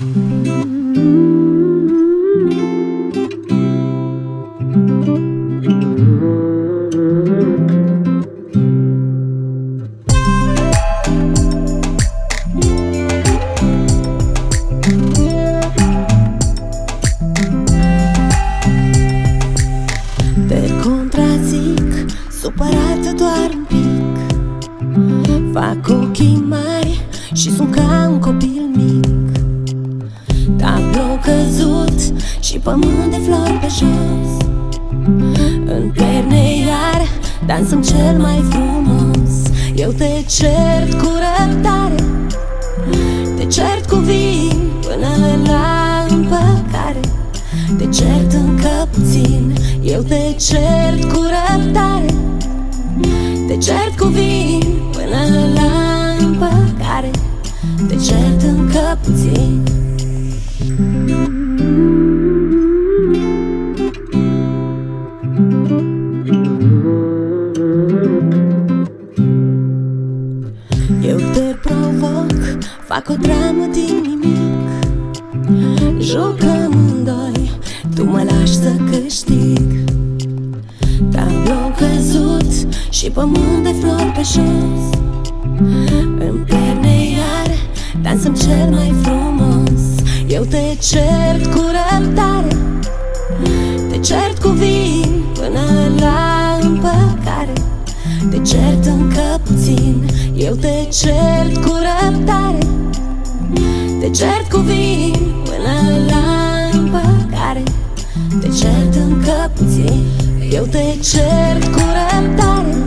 Te contrazic, supărată doar un pic. Fac ochii mari și sunt ca un copil mic. Tablou căzut și pământ de flori pe jos. În perne iar dansăm cel mai frumos. Eu te cert cu răbdare Te cert cu vin până la împăcare. Te cert încă puțin Eu te cert cu răbdare. Te cert cu vin până la împăcare Te cert încă puțin Eu te provoc, fac o dramă din nimic. Jucăm în doi, tu mă lași să câștig. Tablou căzut și pământ de flori pe jos. În perne iar dansăm cel mai frumos. Eu te cert cu răbdare Te cert încă puțin Eu te cert cu răbdare. Te cert cu vin până la împăcare. Te cert încă puțin Eu te cert cu răbdare.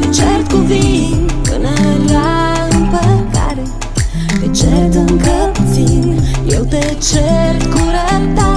Te cert cu vin până la împăcare. Te cert încă puțin Eu te cert cu răbdare